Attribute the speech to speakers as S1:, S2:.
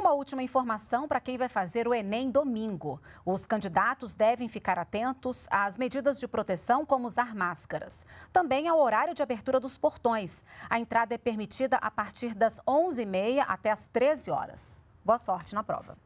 S1: Uma última informação para quem vai fazer o Enem domingo. Os candidatos devem ficar atentos às medidas de proteção, como usar máscaras. Também ao horário de abertura dos portões. A entrada é permitida a partir das 11h30 até as 13 horas. Boa sorte na prova.